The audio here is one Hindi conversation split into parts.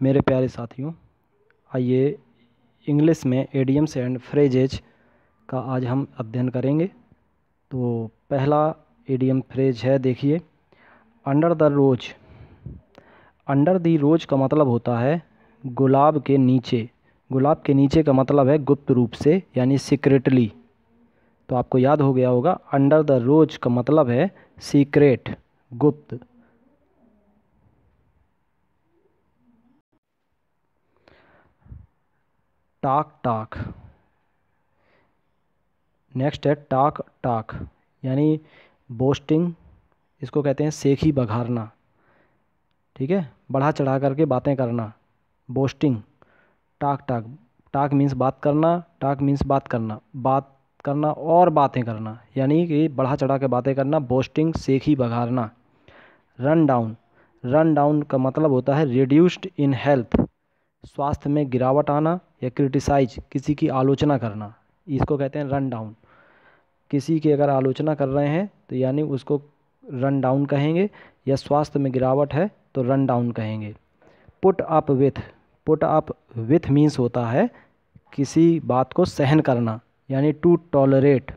मेरे प्यारे साथियों, आइए इंग्लिश में एडियम्स एंड फ्रेजेज का आज हम अध्ययन करेंगे। तो पहला एडियम फ्रेज है, देखिए, under the rose. Under the rose का मतलब होता है गुलाब के नीचे। गुलाब के नीचे का मतलब है गुप्त रूप से, यानी सीक्रेटली तो आपको याद हो गया होगा, अंडर द रोज का मतलब है सीक्रेट गुप्त। टाक टाक। नेक्स्ट है टाक टाक। यानी बोस्टिंग इसको कहते हैं सेखी बघारना। ठीक है? बढ़ा चढ़ा करके बातें करना। बोस्टिंग टाक टाक। टाक मीन्स बात करना, टाक मीन्स बात करना। बात करना और बातें करना। यानी कि बढ़ा चढ़ा के बातें करना बोस्टिंग सेखी बघारना। रन डाउन रन डाउन का मतलब होता है रिड्यूस्ड इन हेल्थ स्वास्थ्य में गिरावट आना। या क्रिटिसाइज किसी की आलोचना करना, इसको कहते हैं रन डाउन किसी की अगर आलोचना कर रहे हैं तो यानी उसको रन डाउन कहेंगे, या स्वास्थ्य में गिरावट है तो रन डाउन कहेंगे। Put up with put up with means होता है किसी बात को सहन करना, यानी टू टॉलरेट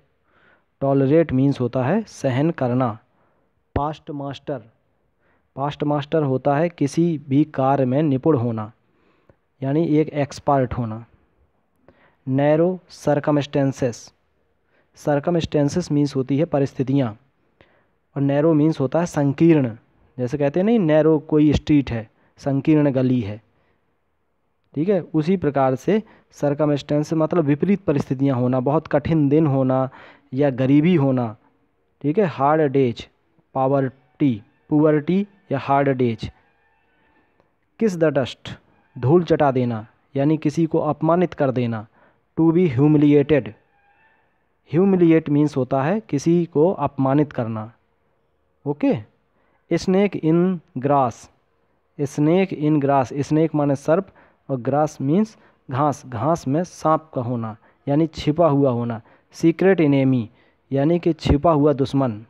टॉलरेट मीन्स होता है सहन करना। पास्ट मास्टर पास्ट मास्टर होता है किसी भी कार्य में निपुण होना। यानी एक एक्सपर्ट होना। नैरो सरकमस्टेंसेस सरकमस्टेंसेस मीन्स होती है परिस्थितियाँ। और नैरो मीन्स होता है संकीर्ण। जैसे कहते हैं नहीं नैरो कोई स्ट्रीट है, संकीर्ण गली है। ठीक है? उसी प्रकार से सरकमस्टेंस मतलब विपरीत परिस्थितियाँ होना, बहुत कठिन दिन होना या गरीबी होना। ठीक है? हार्ड डेज़ पावर्टी पुअर्टी या hard days kiss the dust धूल चटा देना, यानी किसी को अपमानित कर देना। To be humiliated humiliate means होता है किसी को अपमानित करना। Okay snake in grass snake in grass snake माने सर्प, और ग्रास मीन्स घास। घास में सांप का होना, यानी छिपा हुआ होना। सीक्रेट इनेमी यानी कि छिपा हुआ दुश्मन।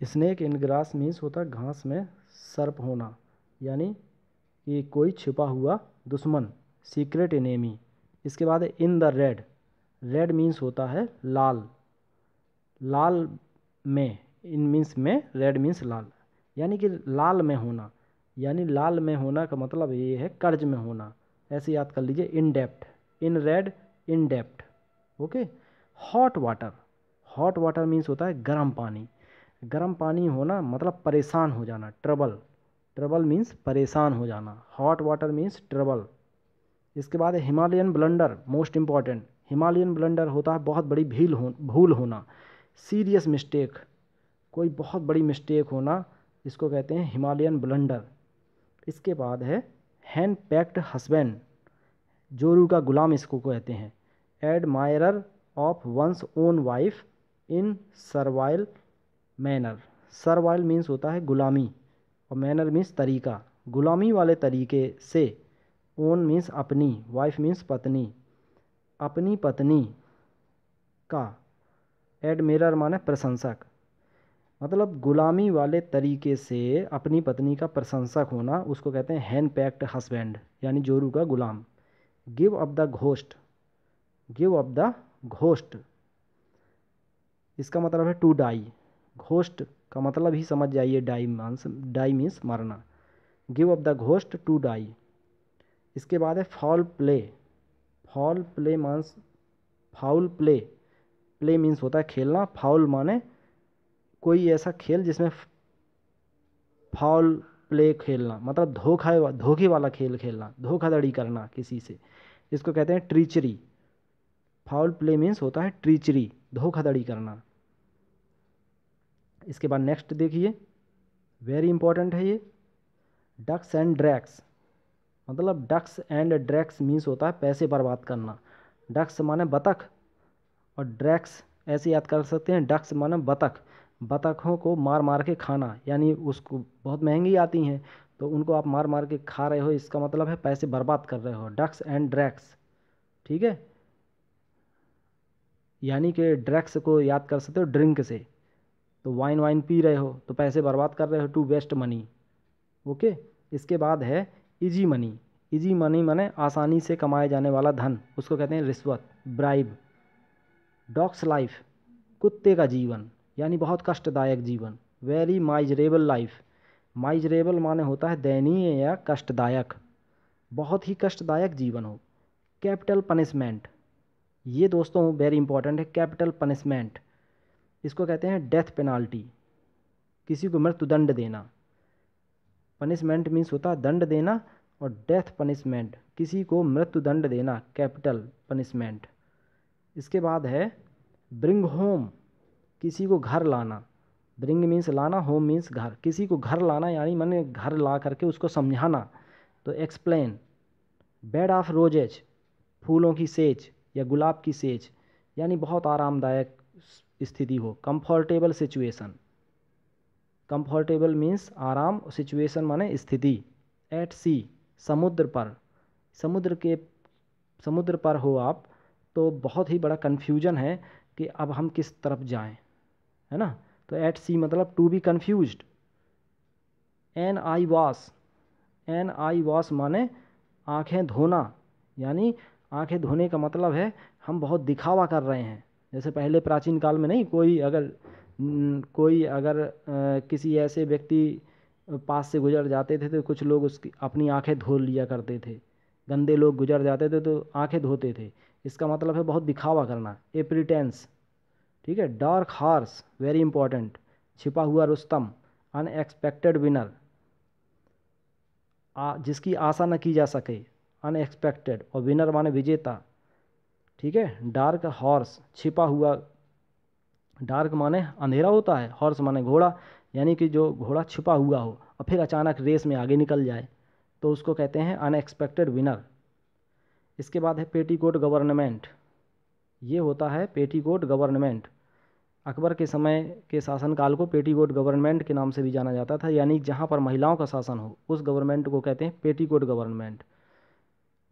स्नेक इन ग्रास मीन्स होता है घास में सर्प होना, यानी कि कोई छिपा हुआ दुश्मन सीक्रेट इनेमी इसके बाद in the red red means होता है लाल। लाल में इन मीन्स में रेड मीन्स लाल। यानी कि लाल में होना, यानी लाल में होना का मतलब ये है कर्ज में होना। ऐसे याद कर लीजिए in depth in red in depth okay hot water hot water means होता है गर्म पानी। गर्म पानी होना मतलब परेशान हो जाना ट्रबल ट्रबल मीन्स परेशान हो जाना. हॉट वाटर मीन्स ट्रबल इसके बाद Himalayan blunder most important Himalayan blunder होता है बहुत बड़ी भील हो, भूल होना. सीरियस मिस्टेक कोई बहुत बड़ी मिस्टेक होना, इसको कहते हैं हिमालयन ब्लंडर इसके बाद है हैंड पैक्ड हस्बैंड जोरू का गुलाम इसको कहते हैं. Admirer of one's own wife in servile manner servile means होता है गुलामी। और मैनर मीन्स तरीका। गुलामी वाले तरीके से ओन मीन्स अपनी वाइफ मीन्स पत्नी। अपनी पत्नी का एडमिरर माने प्रशंसक। मतलब गुलामी वाले तरीके से अपनी पत्नी का प्रशंसक होना, उसको कहते हैं हैंड पैक्ड हस्बैंड यानी जोरू का गुलाम। Give up the ghost give up the ghost इसका मतलब है टू डाई घोस्ट का मतलब ही समझ जाइए डाई मांस, डाई मीन्स मरना। Give up the ghost to die इसके बाद है foul play foul play means foul play play means होता है खेलना। फाउल माने कोई ऐसा खेल जिसमें फाउल प्ले खेलना। मतलब धोखा धोखे वाला खेल खेलना। धोखाधड़ी करना किसी से। इसको कहते हैं ट्रीचरी फाउल प्ले मीन्स होता है ट्रीचरी धोखाधड़ी करना। इसके बाद नेक्स्ट देखिए वेरी इंपॉर्टेंट है ये डक्स एंड ड्रैक्स मतलब डक्स एंड ड्रैक्स मीन्स होता है पैसे बर्बाद करना। डक्स माने बतख, और ड्रैक्स ऐसे याद कर सकते हैं डक्स माने बतख। बतखों को मार मार के खाना, यानी उसको बहुत महँगी आती हैं तो उनको आप मार मार के खा रहे हो, इसका मतलब है पैसे बर्बाद कर रहे हो। डक्स एंड ड्रैक्स ठीक है? यानी कि ड्रैक्स को याद कर सकते हो ड्रिंक से। तो वाइन वाइन पी रहे हो तो पैसे बर्बाद कर रहे हो टू वेस्ट मनी ओके इसके बाद है इजी मनी इजी मनी माने आसानी से कमाए जाने वाला धन, उसको कहते हैं रिश्वत ब्राइब डॉग्स लाइफ कुत्ते का जीवन, यानी बहुत कष्टदायक जीवन। वेरी माइजरेबल लाइफ माइजरेबल माने होता है दयनीय या कष्टदायक। बहुत ही कष्टदायक जीवन हो। कैपिटल पनिशमेंट ये दोस्तों वेरी इंपॉर्टेंट है कैपिटल पनिशमेंट इसको कहते हैं डेथ पेनाल्टी किसी को मृत्युदंड देना। पनिशमेंट मीन्स होता है दंड देना और डेथ पनिशमेंट किसी को मृत्युदंड देना कैपिटल पनिशमेंट इसके बाद है ब्रिंग होम किसी को घर लाना। ब्रिंग मीन्स लाना होम मीन्स घर। किसी को घर लाना, यानी मैंने घर ला करके उसको समझाना। तो एक्सप्लेन बेड ऑफ़ रोजेज फूलों की सेज या गुलाब की सेज। यानी बहुत आरामदायक स्थिति हो। कंफर्टेबल सिचुएशन कंफर्टेबल मीन्स आराम सिचुएशन माने स्थिति। एट सी समुद्र पर। समुद्र के, समुद्र पर हो आप तो बहुत ही बड़ा कन्फ्यूज़न है कि अब हम किस तरफ़ जाएँ, है ना? तो एट सी मतलब to be confuse an eye wash an eye wash माने आँखें धोना। यानी आँखें धोने का मतलब है हम बहुत दिखावा कर रहे हैं। जैसे पहले प्राचीन काल में नहीं कोई अगर कोई अगर किसी ऐसे व्यक्ति पास से गुजर जाते थे तो कुछ लोग उसकी अपनी आँखें धो लिया करते थे। गंदे लोग गुजर जाते थे तो आँखें धोते थे। इसका मतलब है बहुत दिखावा करना ए प्रिटेंस ठीक है? डार्क हार्स वेरी इंपॉर्टेंट छिपा हुआ रुस्तम अनएक्सपेक्टेड विनर आ, जिसकी आशा न की जा सके अनएक्सपेक्टेड और विनर माने विजेता। ठीक है? डार्क हॉर्स छिपा हुआ। डार्क माने अंधेरा होता है हॉर्स माने घोड़ा, यानी कि जो घोड़ा छिपा हुआ हो, और फिर अचानक रेस में आगे निकल जाए तो उसको कहते हैं अनएक्सपेक्टेड विनर इसके बाद है पेटीकोट गवर्नमेंट ये होता है पेटीकोट गवर्नमेंट अकबर के समय के शासनकाल को पेटीकोट गवर्नमेंट के नाम से भी जाना जाता था, यानी जहाँ पर महिलाओं का शासन हो, उस गवर्नमेंट को कहते हैं पेटीकोट गवर्नमेंट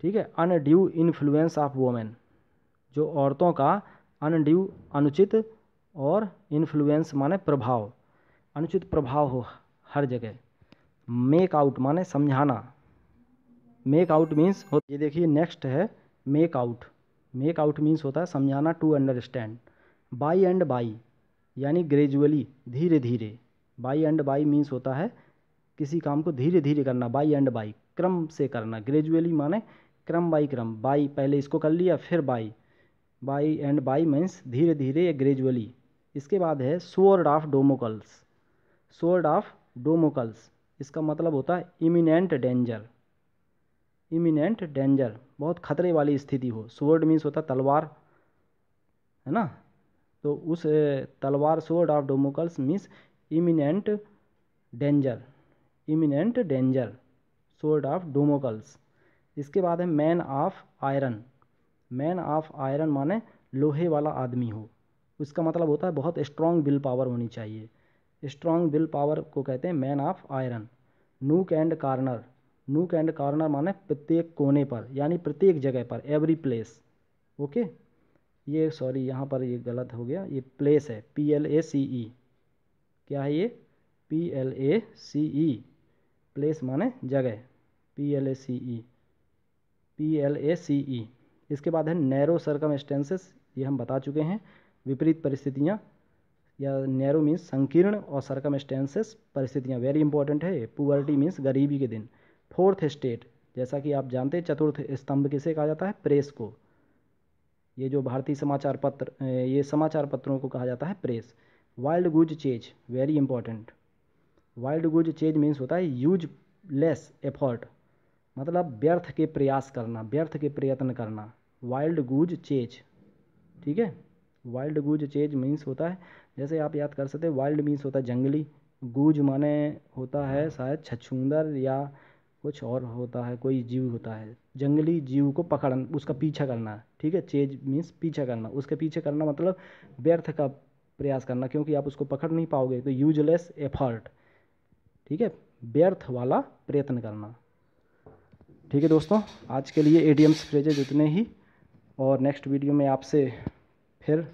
ठीक है? अनड्यू इन्फ्लुएंस ऑफ़ वोमेन जो औरतों का अनड्यू अनुचित और इन्फ्लुएंस माने प्रभाव। अनुचित प्रभाव हो हर जगह। मेक आउट माने समझाना। मेक आउट मीन्स ये देखिए नेक्स्ट है make out make out means होता है समझाना to understand by and by यानी ग्रेजुअली धीरे धीरे। बाई एंड बाई मीन्स होता है किसी काम को धीरे धीरे करना बाई एंड बाई क्रम से करना। ग्रेजुअली माने क्रम बाई क्रम। बाई पहले इसको कर लिया, फिर by by and by means धीरे धीरे या ग्रेजुअली इसके बाद है sword of Damocles sword of Damocles इसका मतलब होता है इमिनेंट डेंजर इमिनेंट डेंजर बहुत खतरे वाली स्थिति हो. सोर्ड मीन्स होता तलवार. है ना? तो उस तलवार sword of Damocles means imminent danger imminent danger sword of Damocles इसके बाद है man of iron man of iron माने लोहे वाला आदमी हो। उसका मतलब होता है बहुत स्ट्रॉन्ग विल पावर होनी चाहिए। स्ट्रॉन्ग विल पावर को कहते हैं man of iron nook and corner nook and corner माने प्रत्येक कोने पर, यानी प्रत्येक जगह पर एवरी प्लेस ओके ये सॉरी यहाँ पर ये गलत हो गया। ये प्लेस है। पी एल ए सी ई क्या है ये? P L A C E place माने जगह। P L A C E P L A C E इसके बाद है नैरो सरकम स्टेंसेस ये हम बता चुके हैं, विपरीत परिस्थितियाँ, या नैरो मीन्स संकीर्ण और सरकम स्टेंसेस परिस्थितियाँ वेरी इंपॉर्टेंट है पुअर्टी मीन्स गरीबी के दिन। फोर्थ स्टेट जैसा कि आप जानते हैं, चतुर्थ स्तंभ किसे कहा जाता है? प्रेस को। ये जो भारतीय समाचार पत्र ये समाचार पत्रों को कहा जाता है phrase wild goose chase very important wild goose chase means होता है यूज़ लेस एफर्ट मतलब व्यर्थ के प्रयास करना व्यर्थ के प्रयत्न करना। वाइल्ड गूज चेज ठीक है? वाइल्ड गूज चेज मीन्स होता है जैसे आप याद कर सकते हैं वाइल्ड मीन्स होता है जंगली। गूज माने होता है शायद छछूंदर या कुछ और होता है कोई जीव होता है। जंगली जीव को पकड़ उसका पीछा करना ठीक है? चेज मीन्स पीछा करना। उसके पीछे करना मतलब व्यर्थ का प्रयास करना क्योंकि आप उसको पकड़ नहीं पाओगे तो यूजलेस एफर्ट ठीक है? व्यर्थ वाला प्रयत्न करना। ठीक है दोस्तों, आज के लिए ए एडीएम्स फ्रेजेज इतने ही और नेक्स्ट वीडियो में आपसे फिर